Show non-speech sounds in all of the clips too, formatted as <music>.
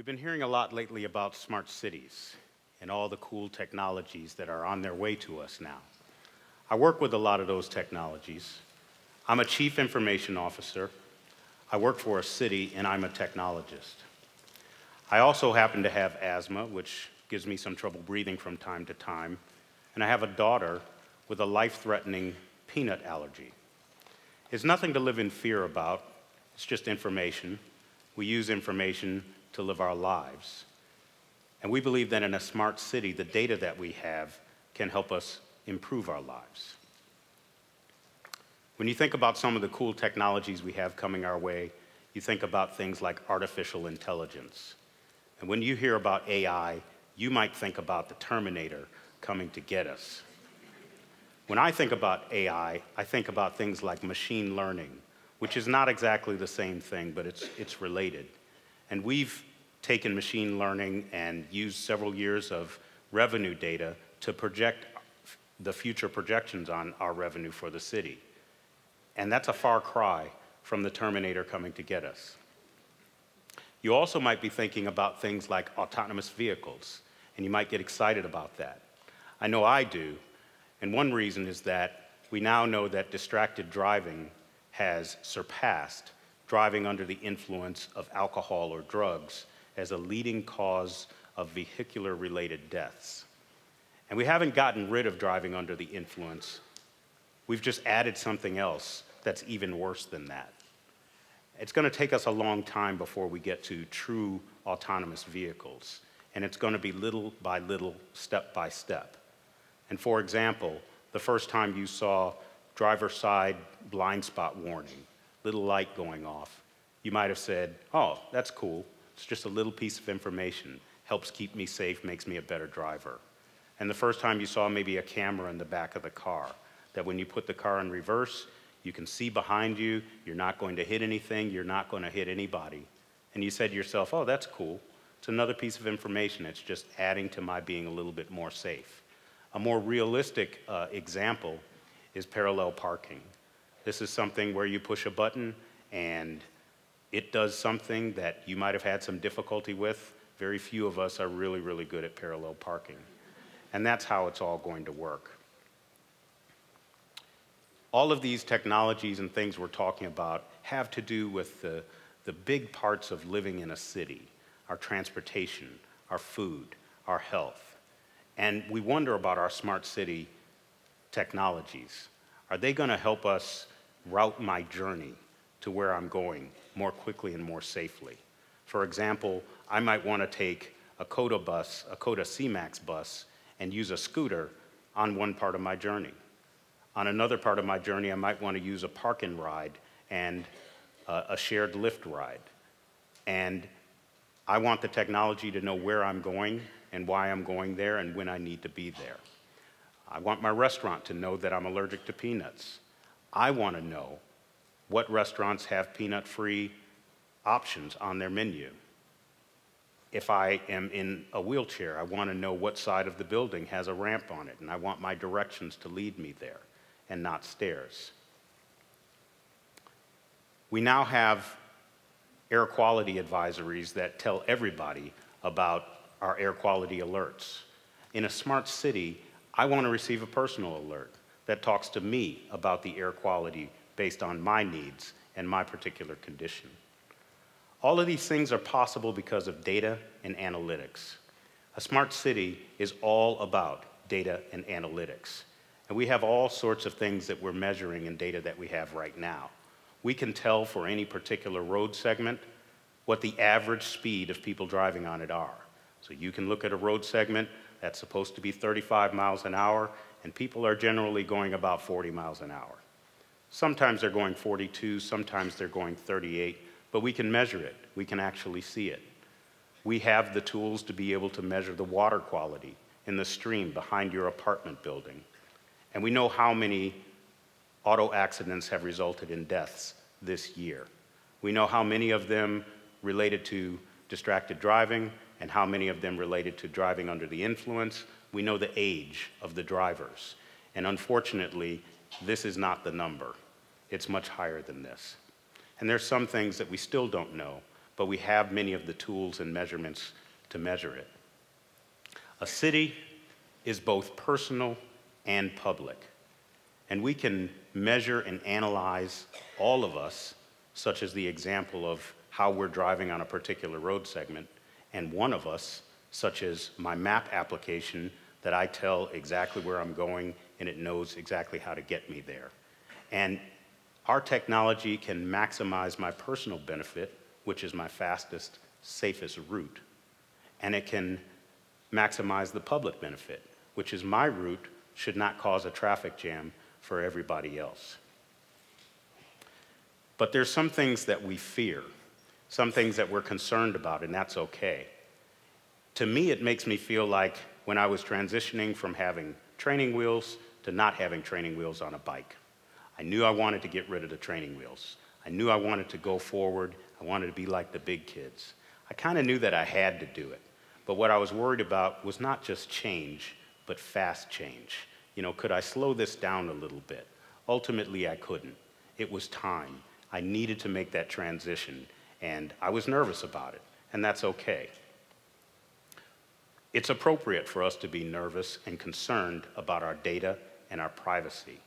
We've been hearing a lot lately about smart cities and all the cool technologies that are on their way to us now. I work with a lot of those technologies. I'm a chief information officer. I work for a city and I'm a technologist. I also happen to have asthma, which gives me some trouble breathing from time to time. And I have a daughter with a life-threatening peanut allergy. It's nothing to live in fear about. It's just information. We use information to live our lives. And we believe that in a smart city, the data that we have can help us improve our lives. When you think about some of the cool technologies we have coming our way, you think about things like artificial intelligence. And when you hear about AI, you might think about the Terminator coming to get us. When I think about AI, I think about things like machine learning, which is not exactly the same thing, but it's, it's related. And we've taken machine learning and used several years of revenue data to project the future projections on our revenue for the city. And that's a far cry from the Terminator coming to get us. You also might be thinking about things like autonomous vehicles, and you might get excited about that. I know I do, and one reason is that we now know that distracted driving has surpassed driving under the influence of alcohol or drugs as a leading cause of vehicular related deaths. And we haven't gotten rid of driving under the influence. We've just added something else that's even worse than that. It's going to take us a long time before we get to true autonomous vehicles. And it's going to be little by little, step by step. And for example, the first time you saw driver side blind spot warning, little light going off, you might have said, oh, that's cool. It's just a little piece of information, helps keep me safe, makes me a better driver. And the first time you saw maybe a camera in the back of the car, that when you put the car in reverse, you can see behind you, you're not going to hit anything, you're not going to hit anybody. And you said to yourself, oh, that's cool. It's another piece of information. It's just adding to my being a little bit more safe. A more realistic uh, example is parallel parking. This is something where you push a button and it does something that you might have had some difficulty with. Very few of us are really, really good at parallel parking. And that's how it's all going to work. All of these technologies and things we're talking about have to do with the, the big parts of living in a city our transportation, our food, our health. And we wonder about our smart city technologies. Are they going to help us route my journey to where I'm going more quickly and more safely. For example, I might want to take a COTA bus, a COTA C-MAX bus, and use a scooter on one part of my journey. On another part of my journey, I might want to use a park and ride and uh, a shared Lyft ride. And I want the technology to know where I'm going and why I'm going there and when I need to be there. I want my restaurant to know that I'm allergic to peanuts. I want to know what restaurants have peanut-free options on their menu. If I am in a wheelchair, I want to know what side of the building has a ramp on it, and I want my directions to lead me there and not stairs. We now have air quality advisories that tell everybody about our air quality alerts. In a smart city, I want to receive a personal alert that talks to me about the air quality based on my needs and my particular condition. All of these things are possible because of data and analytics. A smart city is all about data and analytics. And we have all sorts of things that we're measuring in data that we have right now. We can tell for any particular road segment what the average speed of people driving on it are. So you can look at a road segment that's supposed to be 35 miles an hour, and people are generally going about 40 miles an hour. Sometimes they're going 42, sometimes they're going 38, but we can measure it. We can actually see it. We have the tools to be able to measure the water quality in the stream behind your apartment building. And we know how many auto accidents have resulted in deaths this year. We know how many of them related to distracted driving and how many of them related to driving under the influence. We know the age of the drivers. And unfortunately, this is not the number. It's much higher than this. And there's some things that we still don't know, but we have many of the tools and measurements to measure it. A city is both personal and public, and we can measure and analyze all of us, such as the example of how we're driving on a particular road segment, and one of us, such as my map application that I tell exactly where I'm going and it knows exactly how to get me there. And our technology can maximize my personal benefit, which is my fastest, safest route, and it can maximize the public benefit, which is my route should not cause a traffic jam for everybody else. But there's some things that we fear, some things that we're concerned about, and that's okay. To me, it makes me feel like when I was transitioning from having training wheels to not having training wheels on a bike. I knew I wanted to get rid of the training wheels. I knew I wanted to go forward. I wanted to be like the big kids. I kind of knew that I had to do it. But what I was worried about was not just change, but fast change. You know, could I slow this down a little bit? Ultimately, I couldn't. It was time. I needed to make that transition, and I was nervous about it, and that's okay. It's appropriate for us to be nervous and concerned about our data and our privacy.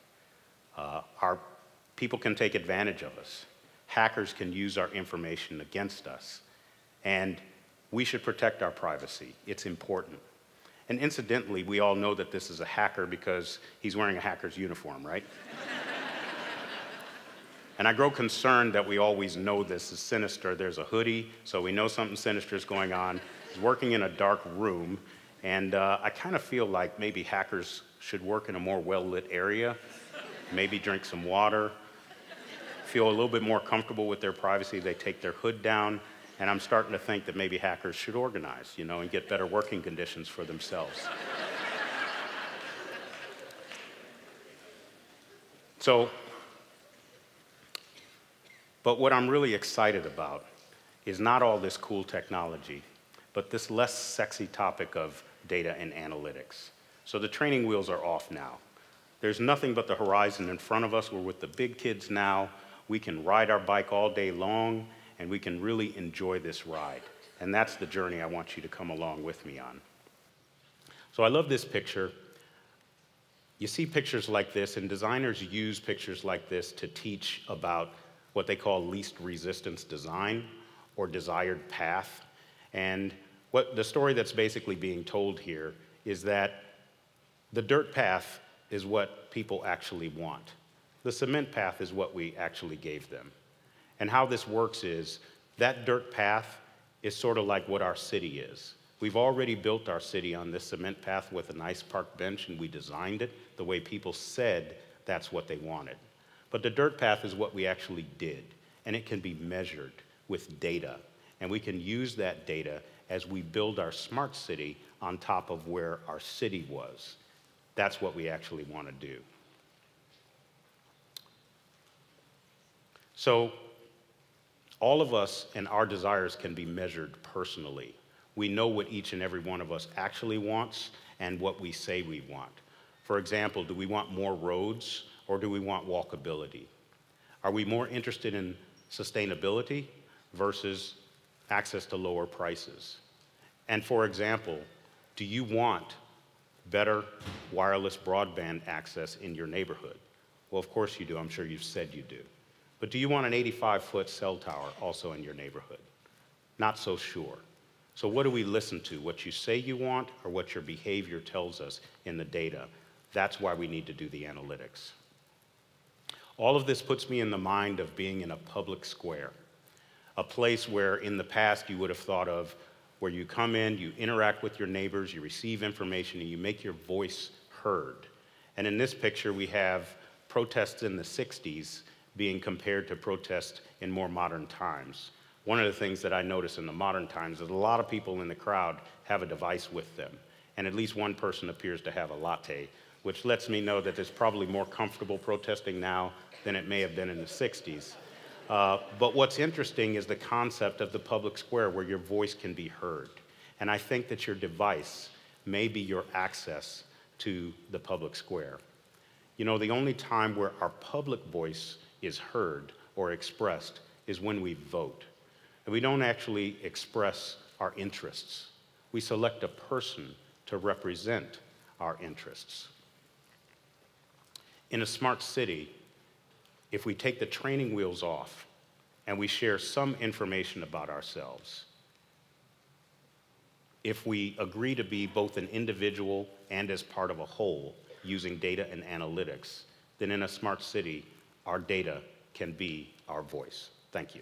Uh, our people can take advantage of us. Hackers can use our information against us. And we should protect our privacy. It's important. And incidentally, we all know that this is a hacker because he's wearing a hacker's uniform, right? <laughs> and I grow concerned that we always know this is sinister. There's a hoodie, so we know something sinister is going on. He's working in a dark room, and uh, I kind of feel like maybe hackers should work in a more well lit area, maybe drink some water, feel a little bit more comfortable with their privacy. They take their hood down, and I'm starting to think that maybe hackers should organize, you know, and get better working conditions for themselves. so, but what I'm really excited about is not all this cool technology, but this less sexy topic of data and analytics. So the training wheels are off now. There's nothing but the horizon in front of us. We're with the big kids now. We can ride our bike all day long and we can really enjoy this ride. And that's the journey I want you to come along with me on. So I love this picture. You see pictures like this, and designers use pictures like this to teach about what they call least resistance design or desired path. And what the story that's basically being told here is that the dirt path is what people actually want. The cement path is what we actually gave them. And how this works is that dirt path is sort of like what our city is. We've already built our city on this cement path with a nice park bench, and we designed it the way people said that's what they wanted. But the dirt path is what we actually did, and it can be measured with data. And we can use that data as we build our smart city on top of where our city was. That's what we actually want to do. So all of us and our desires can be measured personally. We know what each and every one of us actually wants and what we say we want. For example, do we want more roads or do we want walkability? Are we more interested in sustainability versus access to lower prices? And for example, do you want better wireless broadband access in your neighborhood? Well, of course you do. I'm sure you've said you do. But do you want an 85 foot cell tower also in your neighborhood? Not so sure. So, what do we listen to? What you say you want or what your behavior tells us in the data? That's why we need to do the analytics. All of this puts me in the mind of being in a public square, a place where in the past you would have thought of where you come in, you interact with your neighbors, you receive information, and you make your voice heard. And in this picture, we have protests in the 60s being compared to protests in more modern times. One of the things that I notice in the modern times is a lot of people in the crowd have a device with them, and at least one person appears to have a latte, which lets me know that there's probably more comfortable protesting now than it may have been in the 60s. Uh, but what's interesting is the concept of the public square where your voice can be heard. And I think that your device may be your access to the public square. You know, the only time where our public voice is heard or expressed is when we vote. And we don't actually express our interests. We select a person to represent our interests. In a smart city, if we take the training wheels off and we share some information about ourselves, if we agree to be both an individual and as part of a whole using data and analytics, then in a smart city, our data can be our voice. Thank you.